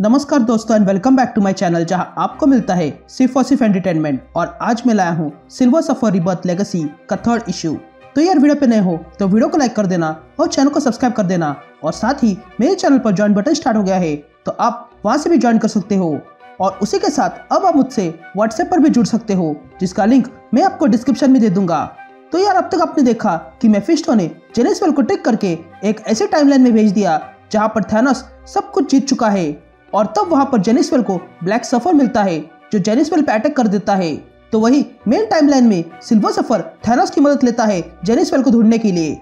नमस्कार दोस्तों and welcome back to my channel जहाँ आपको मिलता है सिर्फ़ और सिर्फ़ एंटरटेनमेंट और आज मैं लाया हूँ सिल्वर सफ़र रिबर्थ लेगेसी का थर्ड इशू तो यार वीडियो पे नए हो तो वीडियो को लाइक कर देना और चैनल को सब्सक्राइब कर देना। और साथ ही मेरे चैनल पर ज्वाइन बटन स्टार्ट हो गया है तो आप वहाँ से भी ज्वाइन कर सकते हो। और उसी के साथ अब आप मुझसे व्हाट्सएप पर भी जुड़ सकते हो, जिसका लिंक मैं आपको डिस्क्रिप्शन में दे दूँगा। तो यार अब तक आपने देखा कि मेफिस्टो ने जेनेसवेल को ट्रिक करके एक ऐसे टाइमलाइन में भेज दिया, जहाँ पर थैनोस सब कुछ जीत चुका है। और तब वहाँ पर जेनिसवेल को ब्लैक सफ़र मिलता है, जो जेनिसवेल पे अटैक कर देता है। तो वही मेन टाइमलाइन में सिल्वर सफ़र थैनोस की मदद लेता है जेनिसवेल को ढूँढने के लिए।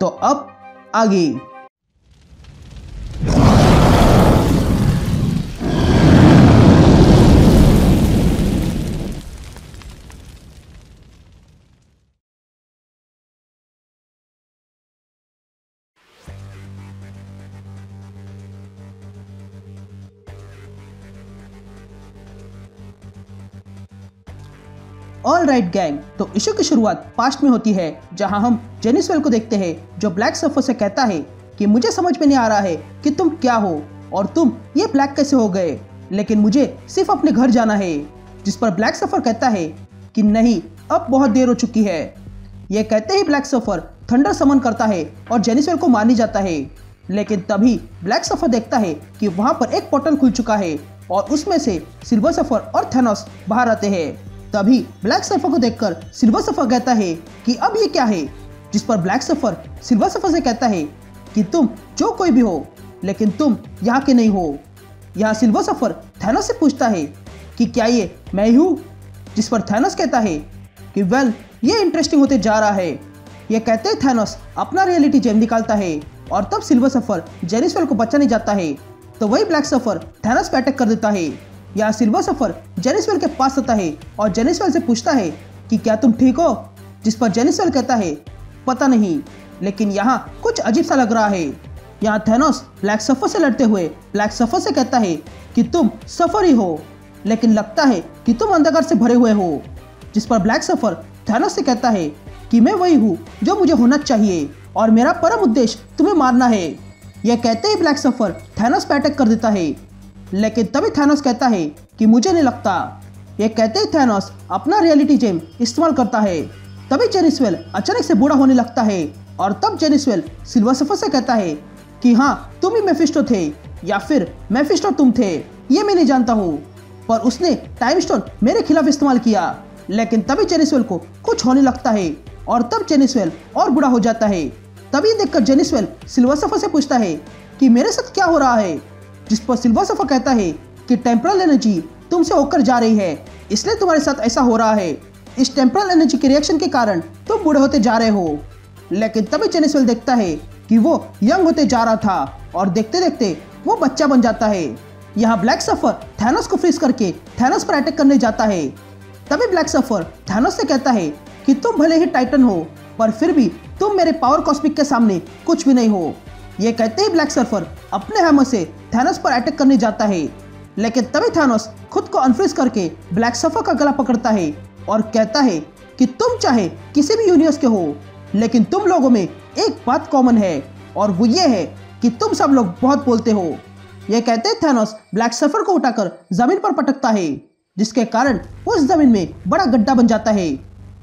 तो अब आगे। ऑल राइट गैंग तो इशू की शुरुआत पास्ट में होती है, जहाँ हम जेनिसवेल को देखते हैं, जो ब्लैक सफ़र से कहता है कि मुझे समझ में नहीं आ रहा है कि तुम क्या हो और तुम ये ब्लैक कैसे हो गए, लेकिन मुझे सिर्फ़ अपने घर जाना है, जिस पर ब्लैक सफ़र कहता है कि नहीं, अब बहुत देर हो चुकी है। ये कहते ही ब्लैक सफ़र थंडर समन करता है और जेनिसवेल को मारने जाता है, लेकिन तभी ब्लैक सफ़र देखता है कि वहाँ पर एक पोर्टल खुल चुका है और उसमें से सिल्वर सफ़र और थेनोस बाहर आते हैं। तभी ब्लैक सफ़र को देखकर सिल्वर सफ़र कहता है कि अब ये क्या है? जिस पर ब्लैक सफ़र सिल्वर सफ़र से कहता है कि तुम जो कोई भी हो, लेकिन तुम यहाँ के नहीं हो। यहाँ सिल्वर सफ़र थैनोस से पूछता है कि क्या ये मैं ही जिस पर थैनोस कहता है कि, वेल, ये इंटरेस्टिंग होते जा रहा है। ये कहते हैं थैनोस अपना रियलिटी जेम निकालता है और तब सिल्वर सफ़र जेनिसवेल को बचाने जाता है। तो वही ब्लैक सफ़र थैनोस पे अटैक कर देता है। यहाँ सिल्वर सफ़र जेनिसवेल के पास आता है और जेनिसवेल से पूछता है कि क्या तुम ठीक हो? जिस पर जेनिसवेल कहता है, पता नहीं, लेकिन यहाँ कुछ अजीब सा लग रहा है। यहाँ थेनोस ब्लैक सफ़र से लड़ते हुए ब्लैक सफ़र से कहता है कि तुम सफ़र ही हो, लेकिन लगता है कि तुम अंधकार से भरे हुए हो। जिस पर ब्लैक सफ़र थेनोस से कहता है कि मैं वही हूँ जो मुझे होना चाहिए और मेरा परम उद्देश्य तुम्हें मारना है। यह कहते ही ब्लैक सफ़र थैनोस पे अटैक कर देता है। लेकिन तभी थैनोस कहता है कि मुझे नहीं लगता। ये कहते ही थैनोस अपना रियलिटी जेम इस्तेमाल करता है। तभी जेनिसवेल अचानक से बूढ़ा होने लगता है और तब जेनिसवेल सिल्वर सफ़र से कहता है कि हाँ तुम ही मेफिस्टो थे या फिर मेफिस्टो तुम थे, ये मैं नहीं जानता हूँ। पर उसने टाइम स्टोन मेरे खिलाफ इस्तेमाल किया। लेकिन तभी जेनिसवेल को कुछ होने लगता है और तब जेनिसवेल और बुरा हो जाता है। तभी देखकर जेनिसवेल सिल्वर सफ़र से पूछता है कि मेरे साथ क्या हो रहा है? जिस पर सिल्वर सफ़र कहता है कि टेम्परल एनर्जी तुमसे होकर जा रही है। इसलिए तुम्हारे साथ ऐसा हो रहा है। इस टेम्परल एनर्जी के रिएक्शन के कारण तुम बूढ़े होते जा रहे हो। लेकिन तभी जेनिसवेल देखता है कि वो यंग होते जा रहा था और देखते देखते वो बच्चा बन जाता है। यहाँ ब्लैक सफ़र थैनोस को फ्रीज करके थैनोस पर अटैक करने जाता है। तभी ब्लैक सफ़र थैनोस से कहता है कि तुम भले ही टाइटन हो, पर फिर भी तुम मेरे पावर कॉस्मिक के सामने कुछ भी नहीं हो। ये कहते ही ब्लैक सर्फर अपने हैमर से थैनोस पर अटैक करने जाता है। लेकिन तभी थैनोस खुद को अनफ्रीज करके ब्लैक सफ़र का गला पकड़ता है और कहता है कि तुम चाहे किसी भी यूनिवर्स के हो, लेकिन तुम लोगों में एक बात कॉमन है, और वो ये है कि तुम सब लोग बहुत बोलते हो। ये कहते थैनोस ब्लैक सफ़र को उठाकर ज़मीन पर पटकता है, जिसके कारण उस ज़मीन में बड़ा गड्ढा बन जाता है।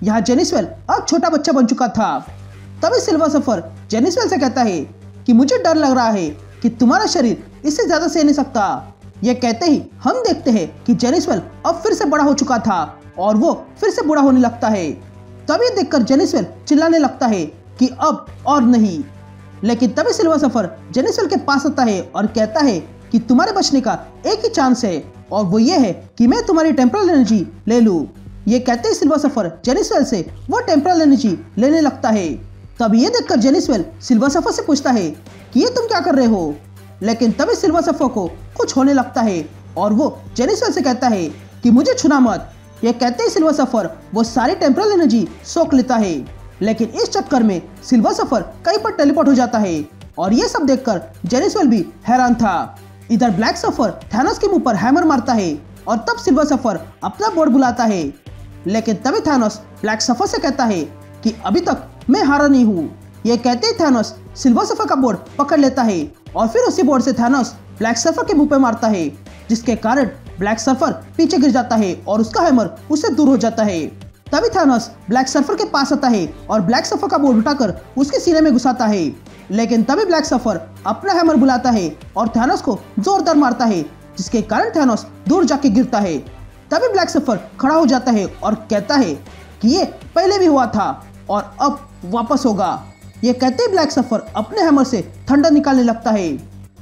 यहाँ जेनिसवेल अब छोटा बच्चा बन चुका था। तभी सिल्वर सफ़र जेनिसवेल से कहता है कि मुझे डर लग रहा है कि तुम्हारा शरीर इससे ज़्यादा सह नहीं सकता। यह कहते ही हम देखते हैं कि जेनिसवेल अब फिर से बड़ा हो चुका था और वो फिर से बुरा होने लगता है। तभी देखकर जेनिसवेल चिल्लाने लगता है कि अब और नहीं। लेकिन तभी सिल्वर सफ़र जेनिसवेल के पास आता है और कहता है कि तुम्हारे बचने का एक ही चांस है और वो ये है कि मैं तुम्हारी टेम्परल एनर्जी ले लूँ। ये कहते ही सिल्वर सफ़र जेनिसवेल से वो टेम्परल एनर्जी लेने लगता है। तब ये देखकर जेनिसवेल सिल्वर सफ़र से पूछता है कि ये तुम क्या कर रहे हो? लेकिन तभी सिल्वर सफ़र को कुछ होने लगता है और वो जेनिसवेल से कहता है कि मुझे छुना मत। ये कहते ही सिल्वर सफ़र वो सारी टेम्परल एनर्जी सोख लेता है। लेकिन इस चक्कर में सिल्वर सफ़र कहीं पर टेलीपोर्ट हो जाता है और ये सब देखकर जेनिसवेल भी हैरान था। इधर ब्लैक सफ़र थैनोस के मुँह पर हैमर मारता है और तब सिल्वर सफ़र अपना बोर्ड बुलाता है। लेकिन तभी थैनोस ब्लैक सफ़र से कहता है कि अभी तक मैं हारा नहीं हूँ। ये कहते ही थैनोस, सिल्वर सफ़र का बोर्ड पकड़ लेता है और फिर उसी बोर्ड से थैनोस ब्लैक सफ़र के मुँह पे मारता है, जिसके कारण ब्लैक सफ़र पीछे गिर जाता है और उसका हैमर उससे दूर हो जाता है। तभी थानोस ब्लैक सफ़र के पास आता है और ब्लैक सफ़र का बोर्ड उठाकर उसके सीने में घुसाता है। लेकिन तभी ब्लैक सफ़र अपना हैमर बुलाता है और थानोस को जोरदार मारता है, जिसके कारण थानोस दूर जाके गिरता है। तभी ब्लैक सफ़र खड़ा हो जाता है और कहता है कि ये पहले भी हुआ था और अब वापस होगा। ये कहते ही ब्लैक सफ़र अपने हैमर से थंडर निकालने लगता है।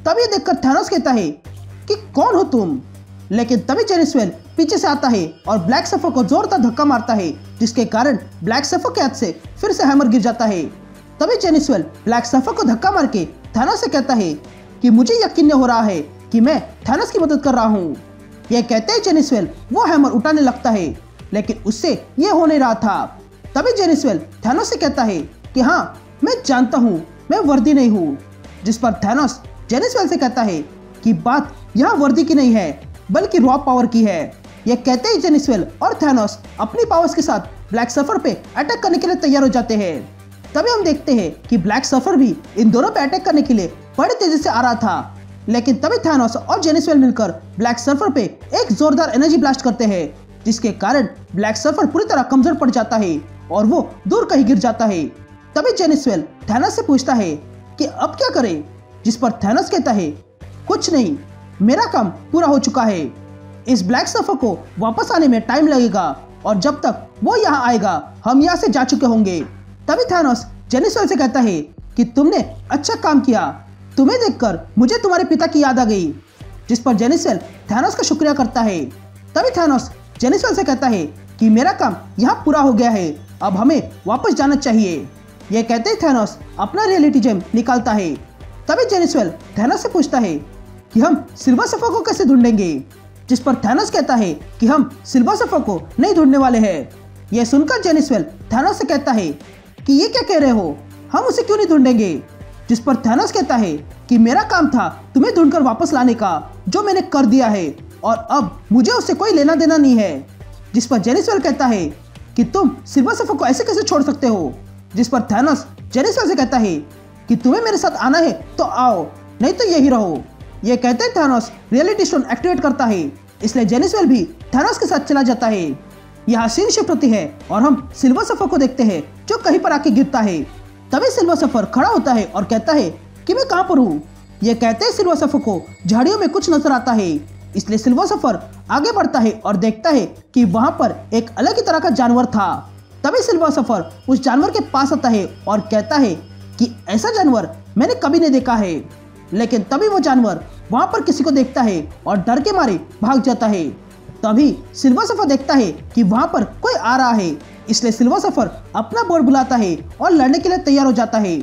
तभी देखकर थैनोस कहता है कि कौन हो तुम? लेकिन तभी जेनिसवेल पीछे से आता है और ब्लैक सफ़र को जोरदार धक्का मारता है, जिसके कारण ब्लैक सफ़र के हाथ से फिर से हैमर गिर जाता है। तभी जेनिसवेल ब्लैक सफ़र को धक्का मार के थैनोस से कहता है कि मुझे यकीन नहीं हो रहा है कि मैं थैनोस की मदद कर रहा हूँ। यह कहते ही जेनिसवेल वो हैमर उठाने लगता है, लेकिन उससे ये हो नहीं रहा था। तभी जेनिसवेल थैनोस से कहता है कि हाँ मैं जानता हूँ, मैं वर्दी नहीं हूँ। जिस पर थैनोस जेनिसवेल से कहता है कि बात यहाँ वर्दी की नहीं है, बल्कि रॉ पावर की है। यह कहते ही जेनिसवेल और थैनोस अपनी पावर्स के साथ ब्लैक सफ़र पे अटैक करने के लिए तैयार हो जाते हैं। तभी हम देखते हैं कि ब्लैक सफ़र भी इन दोनों पे अटैक करने के लिए बड़ी तेज़ी से आ रहा था। लेकिन तभी थैनोस और जेनिसवेल मिलकर ब्लैक सफ़र पे एक जोरदार एनर्जी ब्लास्ट करते हैं, जिसके कारण ब्लैक सफ़र पूरी तरह कमज़ोर पड़ जाता है। और वो दूर कहीं गिर जाता है। तभी जेनिसवेल थैनस से पूछता है कि अब क्या करें, जिस पर थैनस कहता है, कुछ नहीं, मेरा काम पूरा हो चुका है। इस ब्लैक सफ़र को वापस आने में टाइम लगेगा और जब तक वो यहाँ आएगा, हम यहाँ से जा चुके होंगे। तभी थैनोस जेनिसवेल से कहता है कि, तुमने अच्छा काम किया। तुम्हें देखकर मुझे तुम्हारे पिता की याद आ गई, जिस पर जेनिसवेल थैनोस का शुक्रिया करता है। तभी थैनोस जेनिसवेल से कहता है कि, मेरा काम यहाँ पूरा हो गया है। अब हमें वापस जाना चाहिए। यह कहते ही थैनोस, अपना रियलिटी जेम निकालता है। तभी जेनिसवेल थैनोस से पूछता है कि हम सिल्वर सफ़र को कैसे ढूंढेंगे? जिस पर थैनोस कहता है कि हम सिल्वर सफ़र को नहीं ढूँढने वाले हैं। यह सुनकर जेनिसवेल थैनोस से कहता है कि ये क्या कह रहे हो? हम उसे क्यों नहीं ढूंढेंगे? जिस पर थैनोस कहता है कि मेरा काम था तुम्हें ढूंढकर वापस लाने का, जो मैंने कर दिया है। और अब मुझे उससे कोई लेना देना नहीं है। जिस पर जेनिसवेल कहता है कि तुम सिल्वर सफ़र को ऐसे कैसे छोड़ सकते हो? जिस पर थैनोस जेनिसवेल से कहता है कि तुम्हें मेरे साथ आना है तो आओ, नहीं तो यही रहो। ये कहते थैनोस रियलिटी स्टोन एक्टिवेट करता है, इसलिए जेनिसवेल भी थैनोस के साथ चला जाता है। यहाँ सीन शिफ्ट होती है, और हम सिल्वर सफ़र को देखते हैं, जो कहीं पर आके गिरता है। तभी सिल्वर सफ़र खड़ा होता है और कहता है कि मैं कहाँ पर हूँ? ये कहते हैं सिल्वर सफ़र को झाड़ियों में कुछ नज़र आता है। इसलिए सिल्वर सफ़र आगे बढ़ता है और देखता है कि वहाँ पर एक अलग ही तरह का जानवर था। तभी सिल्वर सफ़र उस जानवर के पास आता है और कहता है कि ऐसा जानवर मैंने कभी नहीं देखा है। लेकिन तभी वो जानवर वहाँ पर किसी को देखता है और डर के मारे भाग जाता है। तभी सिल्वर सफ़र देखता है कि वहाँ पर कोई आ रहा है। इसलिए सिल्वर सफ़र अपना बोर्ड बुलाता है और लड़ने के लिए तैयार हो जाता है।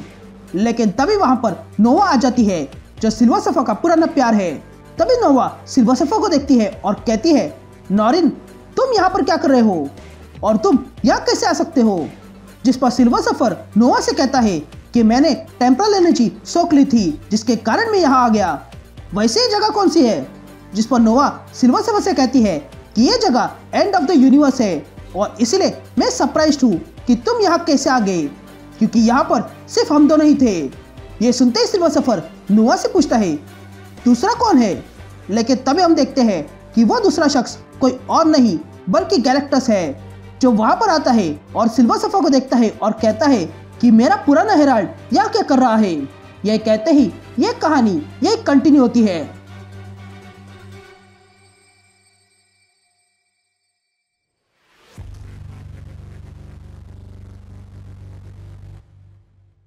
लेकिन तभी वहाँ पर नोवा आ जाती है, जो सिल्वर सफ़र का पुराना प्यार है। तभी नोवा सिल्वर सफ़र को देखती है और कहती है, नौरिन, तुम यहाँ पर क्या कर रहे हो? और तुम यहाँ कैसे आ सकते हो? जिस पर सिल्वर सफ़र नोवा से कहता है कि मैंने टेम्परल एनर्जी सोख ली थी, जिसके कारण मैं यहाँ आ गया। वैसे ही जगह कौन सी है? जिस पर नोवा सिल्वर सफ़र से कहती है कि ये जगह एंड ऑफ़ द यूनिवर्स है, और इसलिए मैं सरप्राइज़ हूँ कि तुम यहाँ कैसे आ गए, क्योंकि यहाँ पर सिर्फ़ हम दोनों ही थे। ये सुनते ही सिल्वर सफ़र नोवा से पूछता है दूसरा कौन है? लेकिन तभी हम देखते हैं कि वह दूसरा शख्स कोई और नहीं, बल्कि गैलेक्टस है, जो वहाँ पर आता है और सिल्वर सफ़ा को देखता है और कहता है कि मेरा पुराना हेराल्ड यह क्या कर रहा है? यह कहते ही, यह कहानी यह कंटिन्यू होती है।